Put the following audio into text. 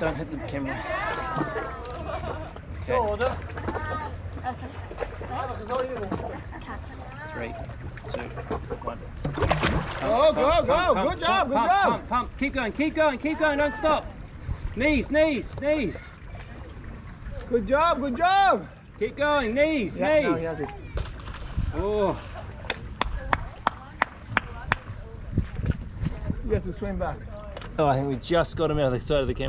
Don't hit the camera. Okay, three, two, one. Go, go, Pump, go. pump, Good job, pump, good pump, job. Pump, pump. Keep going, keep going, keep going. Don't stop. Knees, knees, knees. Good job, good job. Keep going. Knees, Yeah, knees. it. Oh, You have to swim back. oh, I think we just got him out of the side of the camera.